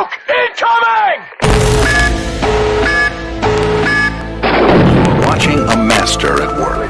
Nuke incoming! Watching a master at work.